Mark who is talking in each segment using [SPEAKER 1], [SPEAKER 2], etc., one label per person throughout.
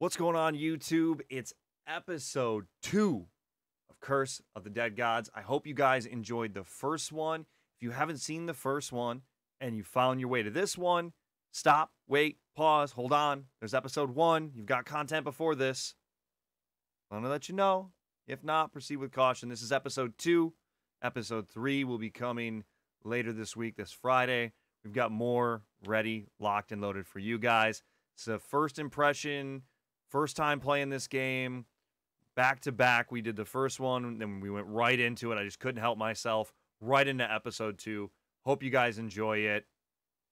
[SPEAKER 1] What's going on, YouTube? It's episode two of Curse of the Dead Gods. I hope you guys enjoyed the first one. If you haven't seen the first one and you found your way to this one, stop, wait, pause, hold on. There's episode one. You've got content before this. I want to let you know. If not, proceed with caution. This is episode two. Episode three will be coming later this week, this Friday. We've got more ready, locked, and loaded for you guys. It's a first impression, first time playing this game. Back to back, we did the first one, then we went right into it. I just couldn't help myself. Right into episode two. Hope you guys enjoy it.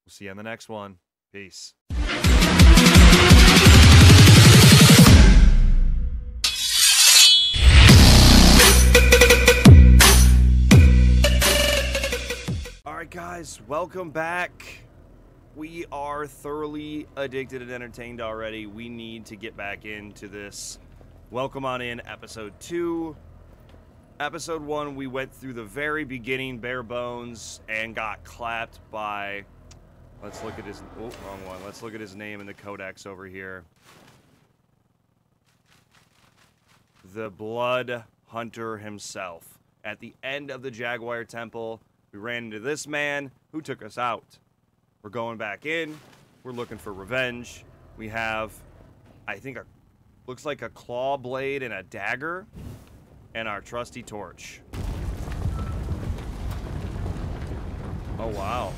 [SPEAKER 1] We'll see you on the next one. Peace. All right, guys, welcome back. We are thoroughly addicted and entertained already. We need to get back into this. Welcome on in, episode two. Episode one, we went through the very beginning, bare bones, and got clapped by. Let's look at his. Oh, wrong one. Let's look at his name in the codex over here. The Blood Hunter himself. At the end of the Jaguar Temple, we ran into this man who took us out. We're going back in. We're looking for revenge. We have, I think, a looks like a claw blade and a dagger, and our trusty torch. Oh wow.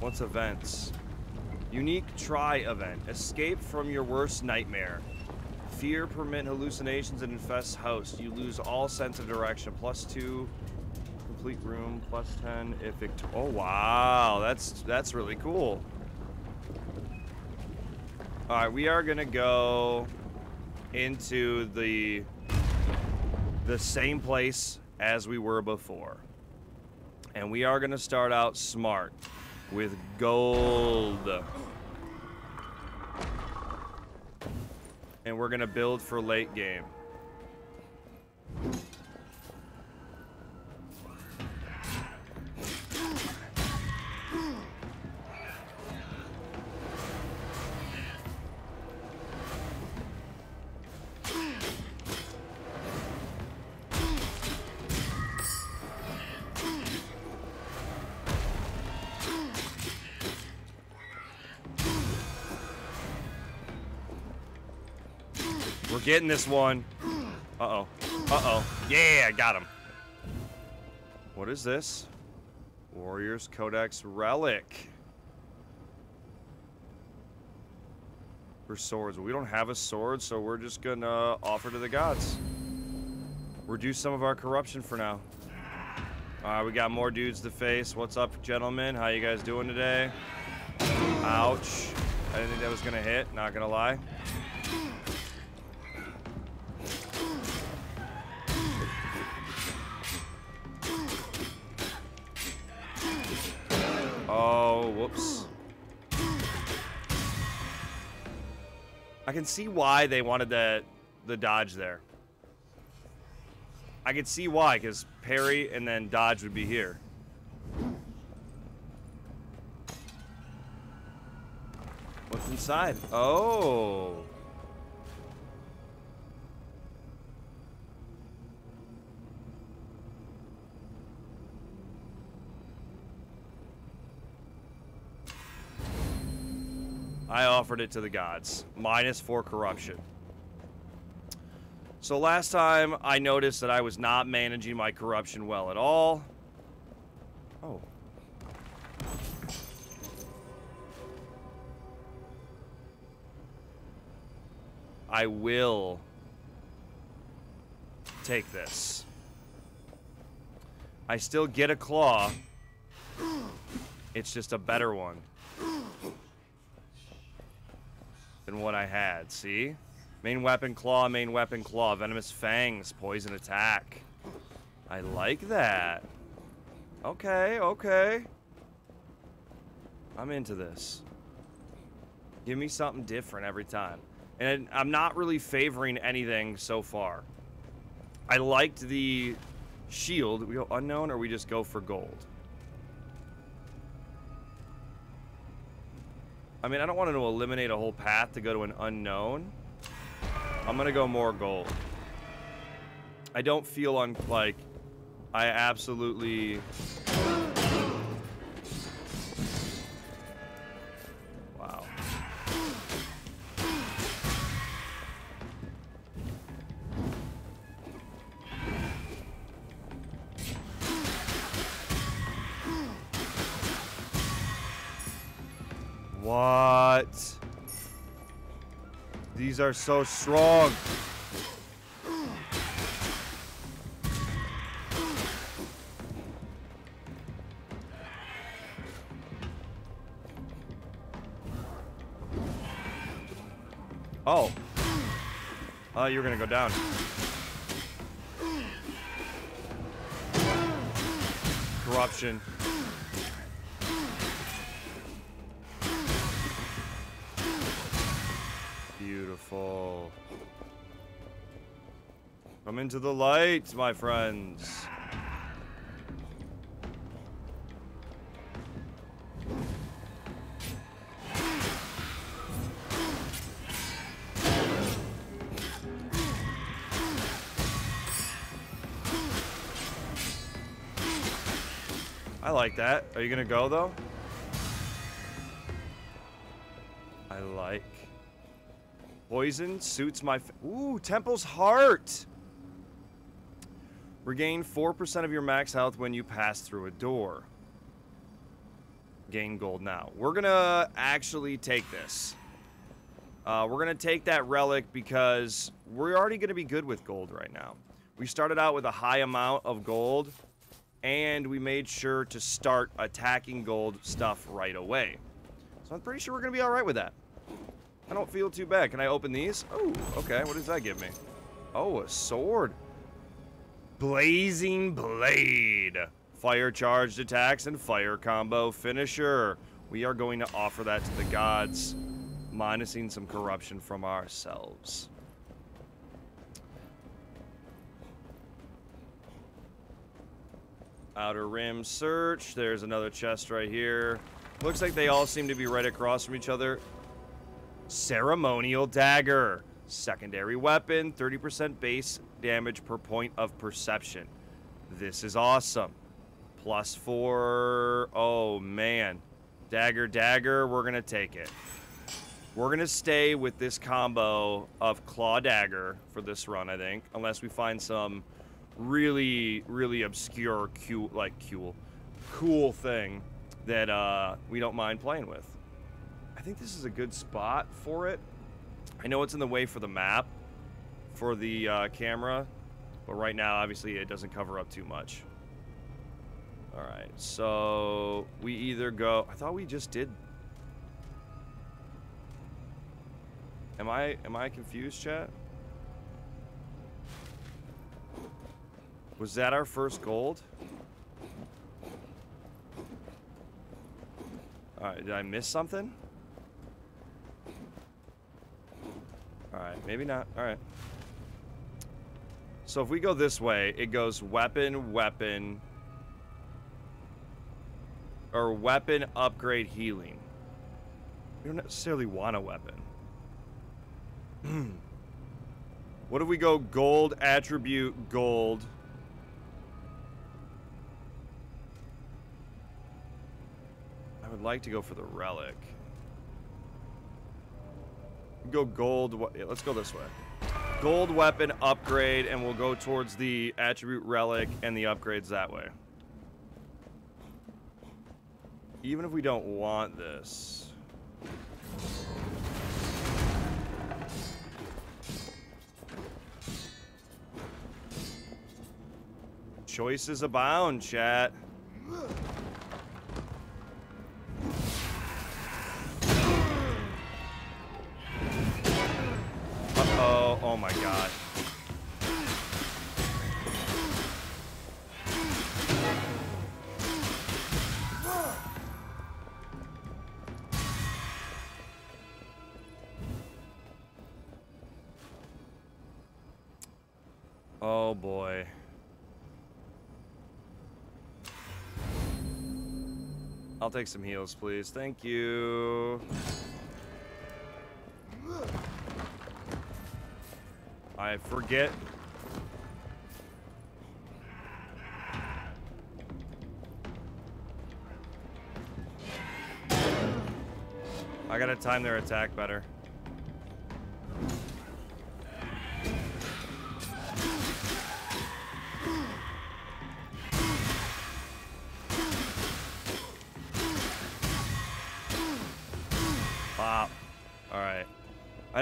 [SPEAKER 1] What's events? Unique try event. Escape from your worst nightmare. Fear permit hallucinations and infests host. You lose all sense of direction. Plus two complete room. Plus ten if it... Oh wow, that's that's really cool. All right, we are gonna go into the the same place as we were before, and we are gonna start out smart with gold. And we're gonna build for late game. We're getting this one. Uh-oh. Uh-oh. Yeah, I got him. What is this? Warriors Codex Relic. For swords. We don't have a sword, so we're just gonna uh, offer to the gods. Reduce some of our corruption for now. Alright, we got more dudes to face. What's up, gentlemen? How you guys doing today? Ouch. I didn't think that was gonna hit, not gonna lie. Can see why they wanted the, the dodge there. I can see why, because parry and then dodge would be here. What's inside? Oh. I offered it to the gods. Minus four corruption. So last time I noticed that I was not managing my corruption well at all. Oh. I will take this. I still get a claw. It's just a better one than what I had, see? Main weapon, claw, main weapon, claw. Venomous fangs, poison attack. I like that. Okay, okay. I'm into this. Give me something different every time. And I'm not really favoring anything so far. I liked the shield. We go unknown or we just go for gold? I mean, I don't want to eliminate a whole path to go to an unknown. I'm going to go more gold. I don't feel on like I absolutely What? These are so strong. Oh. Oh, you're gonna go down. Corruption. Beautiful. Come into the light, my friends. I like that. Are you gonna go though? I like. Poison suits my. Ooh, Temple's Heart. Regain 4% of your max health when you pass through a door. Gain gold now. We're gonna actually take this. Uh, we're gonna take that relic because we're already gonna be good with gold right now. We started out with a high amount of gold and we made sure to start attacking gold stuff right away. So I'm pretty sure we're to be all right with that. I don't feel too bad. Can I open these? Oh, okay. What does that give me? Oh, a sword. Blazing Blade. Fire charged attacks and fire combo finisher. We are going to offer that to the gods, minusing some corruption from ourselves. Outer Rim Search. There's another chest right here. Looks like they all seem to be right across from each other. Ceremonial Dagger. Secondary weapon. 30% base damage per point of perception. This is awesome. Plus four. Oh, man. Dagger, dagger. We're going to take it. We're going to stay with this combo of Claw Dagger for this run, I think. Unless we find some really, really obscure, cool, like cool, cool thing that uh, we don't mind playing with. Think this is a good spot for it. I know it's in the way for the map, for the uh, camera, but right now, obviously, it doesn't cover up too much. All right, so we either go. I thought we just did. Am I am I confused, chat? Was that our first gold? Alright, did I miss something? Alright, maybe not. Alright. So if we go this way, it goes weapon, weapon, or weapon upgrade healing. We don't necessarily want a weapon. what if we go gold, attribute, gold, I would like to go for the relic. Go gold. Let's go this way. Gold weapon upgrade, and we'll go towards the attribute relic and the upgrades that way. Even if we don't want this. Choices abound, chat. Take some heals, please. Thank you. I forget. I gotta time their attack better.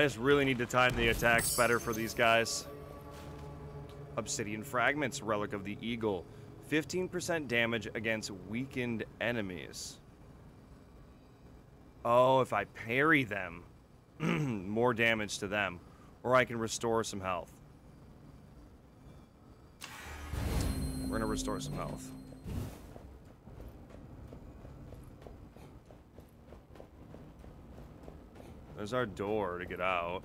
[SPEAKER 1] Just really need to time the attacks better for these guys. Obsidian Fragments, Relic of the Eagle. 15% damage against weakened enemies. Oh, if I parry them, more damage to them. Or I can restore some health. We're going to restore some health. There's our door to get out.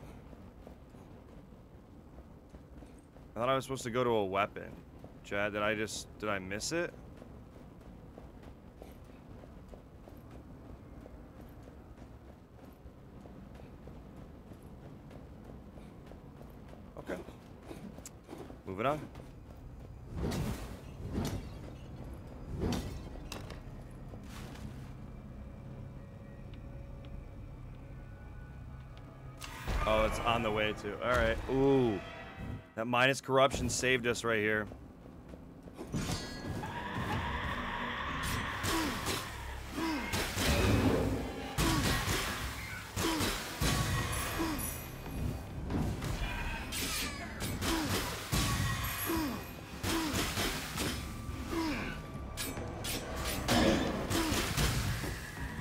[SPEAKER 1] I thought I was supposed to go to a weapon. chat, did I just... Did I miss it? Okay. Moving on. On the way to. All right. Ooh. That minus corruption saved us right here.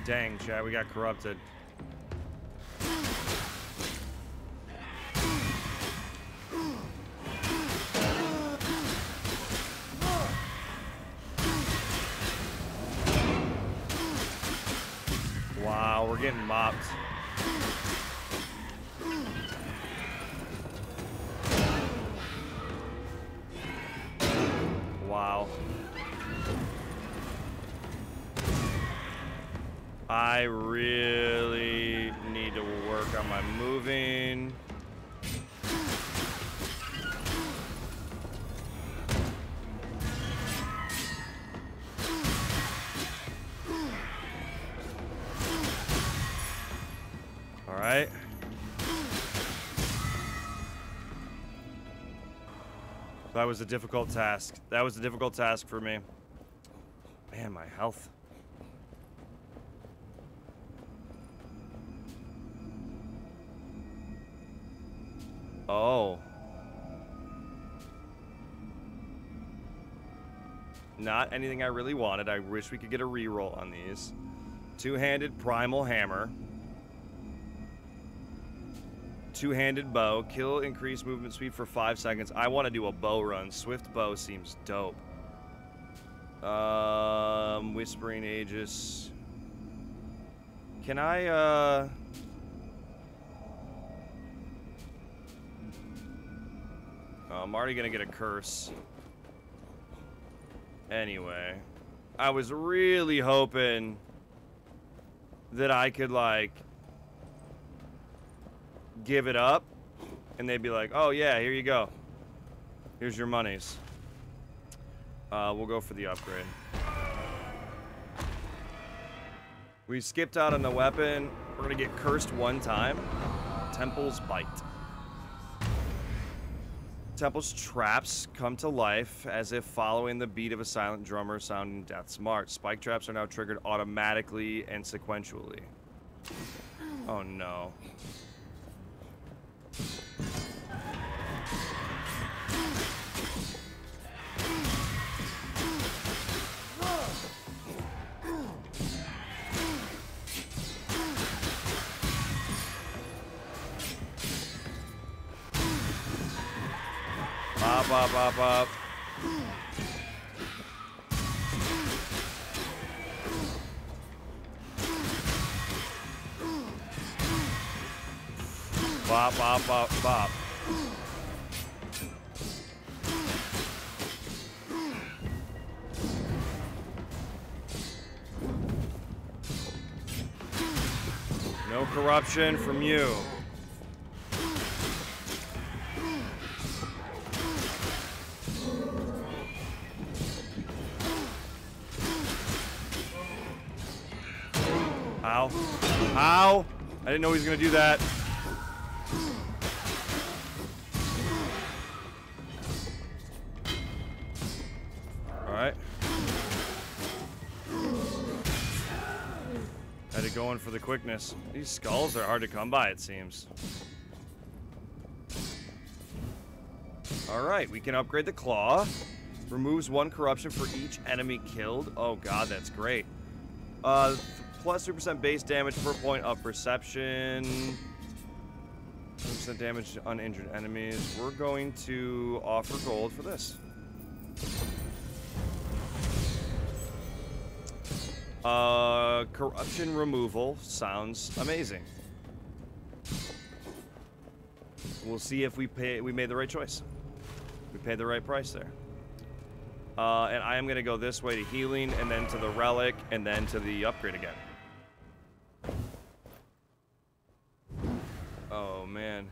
[SPEAKER 1] Dang, chat, we got corrupted. That was a difficult task. That was a difficult task for me. Man, my health. Oh. Not anything I really wanted. I wish we could get a reroll on these. Two-handed primal hammer. Two-handed bow. Kill increased movement speed for five seconds. I want to do a bow run. Swift bow seems dope. Um, Whispering Aegis. Can I, uh... Oh, I'm already gonna get a curse. Anyway. I was really hoping that I could, like, give it up, and they'd be like, oh, yeah, here you go. Here's your monies. Uh, we'll go for the upgrade. We skipped out on the weapon. We're gonna get cursed one time. Temple's Bite. Temple's traps come to life as if following the beat of a silent drummer sounding Death's March. Spike traps are now triggered automatically and sequentially. Oh no. Up, up, up, up. Bop, bop, bop, bop. No corruption from you. Didn't know he was gonna do that. Alright. Had it going for the quickness. These skulls are hard to come by, it seems. Alright, we can upgrade the claw. Removes one corruption for each enemy killed. Oh god, that's great. Uh, plus 3% base damage per point of perception. 2% damage to uninjured enemies. We're going to offer gold for this. Uh, corruption removal sounds amazing. We'll see if we pay. We made the right choice. We paid the right price there. Uh, and I am going to go this way to healing, and then to the relic, and then to the upgrade again. Oh, man.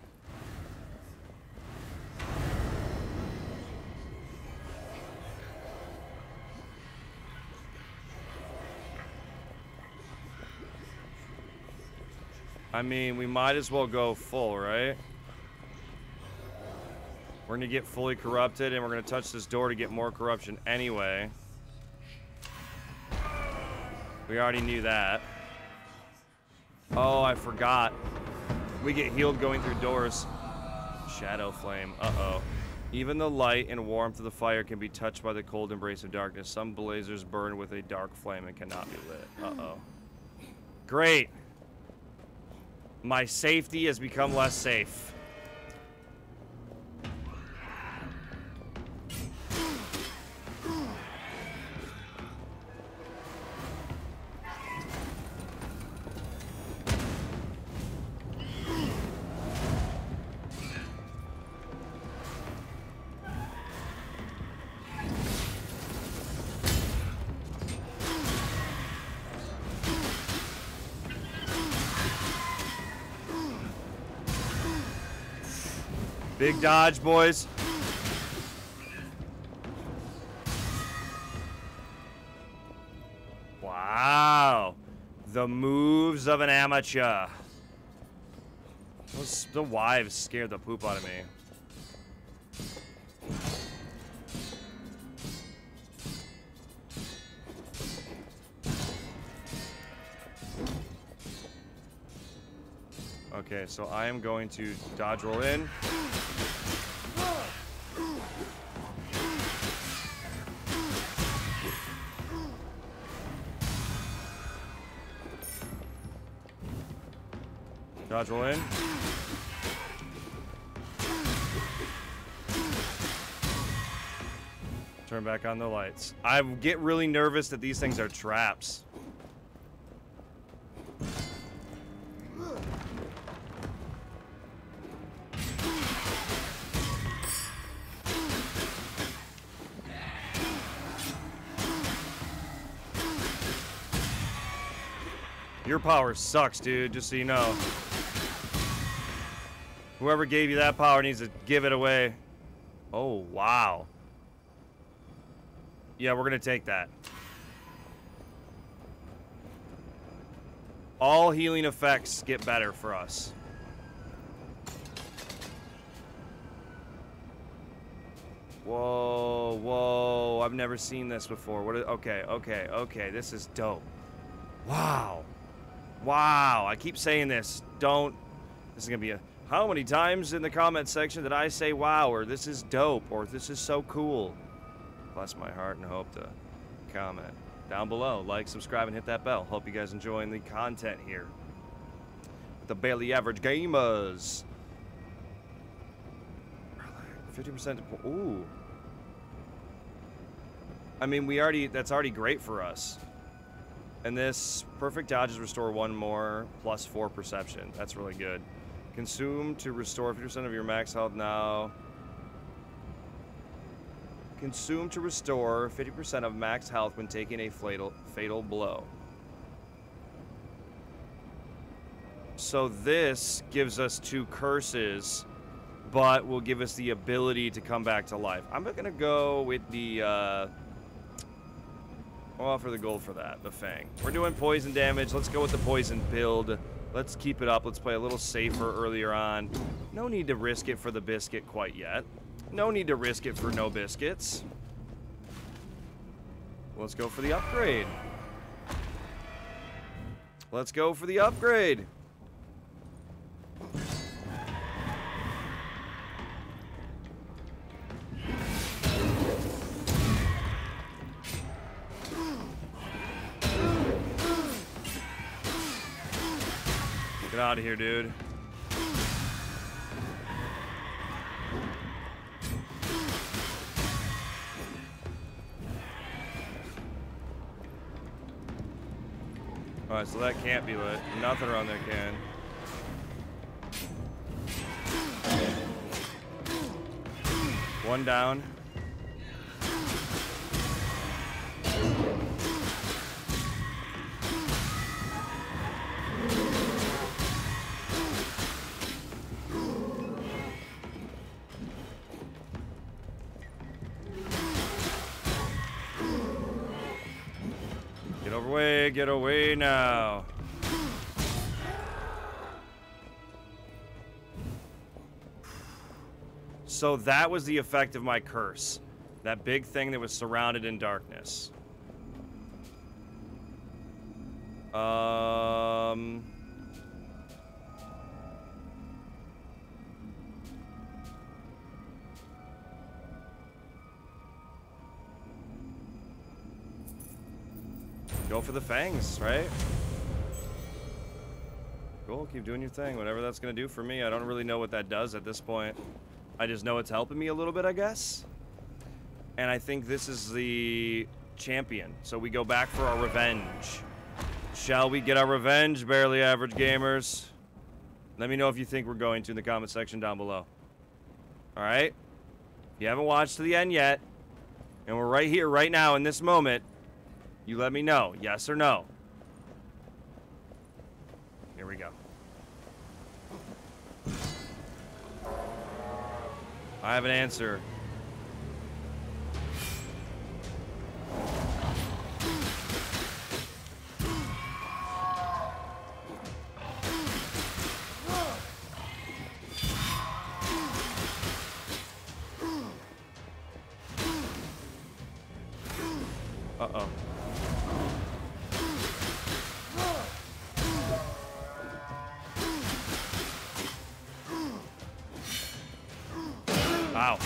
[SPEAKER 1] I mean, we might as well go full, right? We're gonna get fully corrupted, and we're gonna touch this door to get more corruption anyway. We already knew that. Oh, I forgot. We get healed going through doors. Shadow flame. Uh-oh. Even the light and warmth of the fire can be touched by the cold embrace of darkness. Some braziers burn with a dark flame and cannot be lit. Uh-oh. Great. My safety has become less safe. Big dodge, boys. Wow. The moves of an amateur. Those, the wives scared the poop out of me. Okay, so I am going to dodge roll in. Dodge roll in. Turn back on the lights. I get really nervous that these things are traps. Power sucks, dude, just so you know. Whoever gave you that power needs to give it away. Oh, wow. Yeah, we're going to take that. All healing effects get better for us. Whoa, whoa. I've never seen this before. What? Is, okay, okay, okay. This is dope. Wow. Wow. I keep saying this. Don't. This is going to be a. How many times in the comment section did I say wow, or this is dope, or this is so cool? Bless my heart and hope to comment down below. Like, subscribe, and hit that bell. Hope you guys enjoying the content here. The Barely Average Gamers. 50% Ooh. I mean, we already, that's already great for us. And this perfect dodges restore one more plus four perception. That's really good. Consume to restore 50% of your max health now. Consume to restore 50% of max health when taking a fatal, fatal blow. So this gives us two curses, but will give us the ability to come back to life. I'm gonna go with the. Uh, I'll offer the gold for that, the Fang. We're doing poison damage. Let's go with the poison build. Let's keep it up. Let's play a little safer earlier on. No need to risk it for the biscuit quite yet. No need to risk it for no biscuits. Let's go for the upgrade. Let's go for the upgrade. Out of here, dude. Alright, so that can't be lit. Nothing around there can. One down. Get away now. So that was the effect of my curse. That big thing that was surrounded in darkness. Um... for the fangs, right? Cool, keep doing your thing. Whatever that's gonna do for me. I don't really know what that does at this point. I just know it's helping me a little bit, I guess. And I think this is the champion. So we go back for our revenge. Shall we get our revenge, barely average gamers? Let me know if you think we're going to in the comment section down below. Alright? If you haven't watched to the end yet, and we're right here, right now, in this moment, you let me know, yes or no. Here we go. I have an answer. Wow.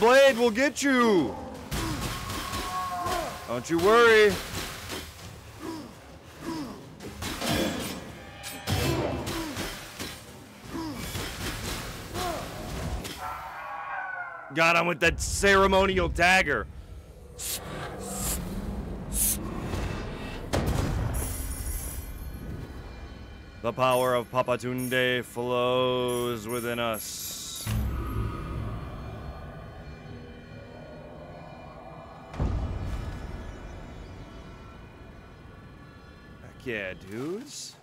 [SPEAKER 1] Blade will get you. Don't you worry. Got him with that ceremonial dagger. The power of Papatunde flows within us. Heck yeah, dudes.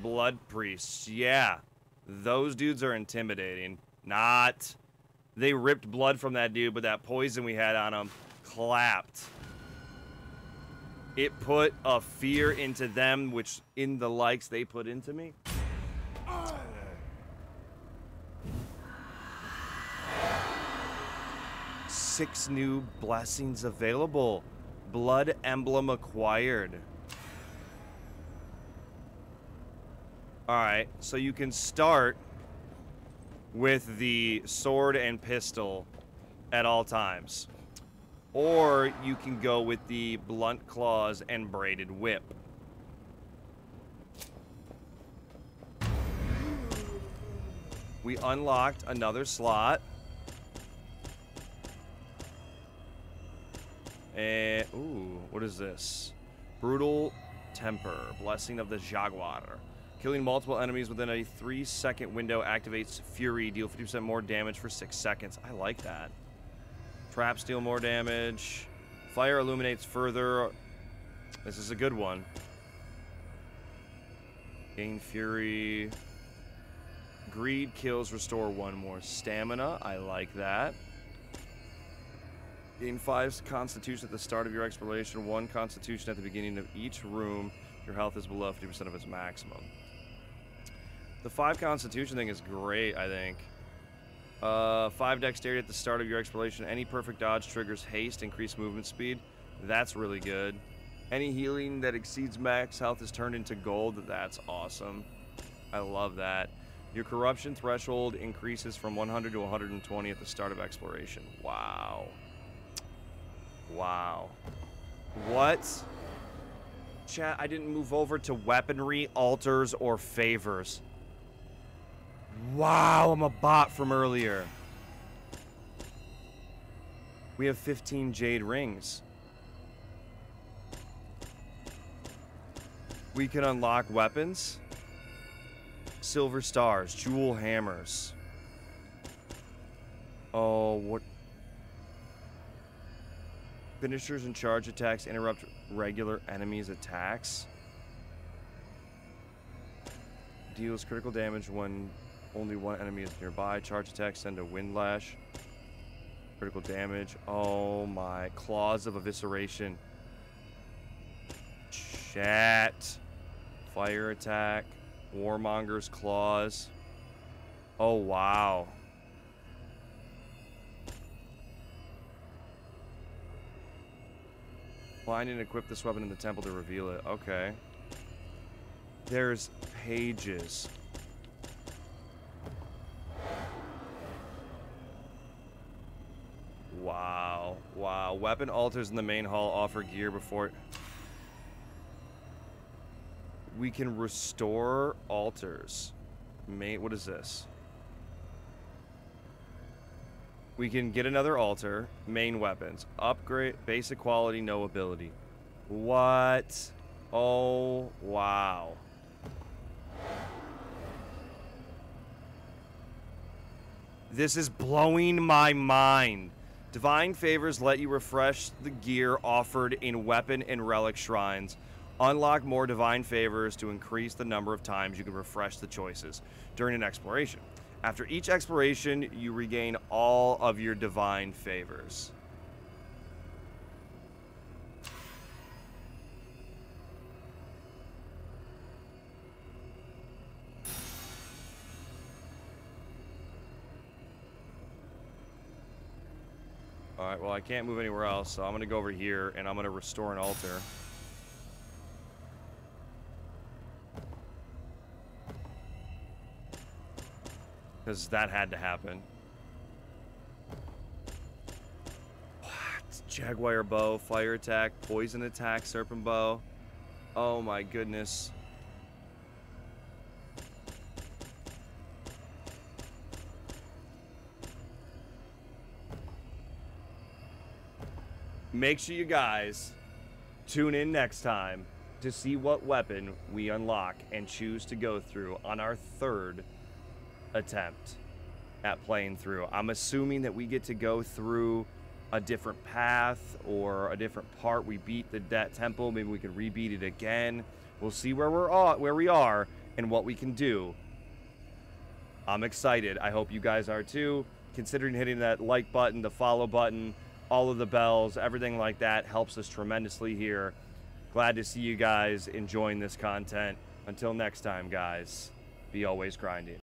[SPEAKER 1] Blood priests, yeah. Those dudes are intimidating. Not. They ripped blood from that dude, but that poison we had on him clapped. It put a fear into them, which in the likes they put into me. Six new blessings available. Blood emblem acquired. Alright, so you can start with the sword and pistol at all times. Or you can go with the blunt claws and braided whip. We unlocked another slot. And, ooh, what is this? Brutal Temper, Blessing of the Jaguar. Killing multiple enemies within a three second window activates Fury. Deal 50% more damage for six seconds. I like that. Traps deal more damage. Fire illuminates further. This is a good one. Gain Fury. Greed kills restore one more stamina. I like that. Gain five constitution at the start of your exploration, one constitution at the beginning of each room. Your health is below 50% of its maximum. The five constitution thing is great, I think. Uh, five dexterity at the start of your exploration. Any perfect dodge triggers haste, increased movement speed. That's really good. Any healing that exceeds max health is turned into gold. That's awesome. I love that. Your corruption threshold increases from 100 to 120 at the start of exploration. Wow. Wow. What? Chat, I didn't move over to weaponry, altars, or favors. Wow, I'm a bot from earlier. We have 15 jade rings. We can unlock weapons. Silver stars, jewel hammers. Oh, what? Finishers and charge attacks interrupt regular enemies' attacks. Deals critical damage when only one enemy is nearby. Charge attack, send a wind lash. Critical damage. Oh my. Claws of evisceration. Chat. Fire attack. Warmonger's claws. Oh wow. Well, I Find and equip this weapon in the temple to reveal it. Okay. There's pages. Weapon altars in the main hall offer gear before... We can restore altars. Mate, What is this? We can get another altar. Main weapons. Upgrade. Basic quality, no ability. What? Oh, wow. This is blowing my mind. Divine favors let you refresh the gear offered in weapon and relic shrines. Unlock more divine favors to increase the number of times you can refresh the choices during an exploration. After each exploration, you regain all of your divine favors. Well I can't move anywhere else, so I'm going to go over here and I'm going to restore an altar. Because that had to happen. What? Jaguar bow, fire attack, poison attack, serpent bow. Oh my goodness. Make sure you guys tune in next time to see what weapon we unlock and choose to go through on our third attempt at playing through. I'm assuming that we get to go through a different path or a different part. We beat the that temple. Maybe we can rebeat it again. We'll see where we're at, where we are and what we can do. I'm excited. I hope you guys are too. Considering hitting that like button, the follow button, all of the bells, everything like that helps us tremendously here. Glad to see you guys enjoying this content. Until next time, guys, be always grinding.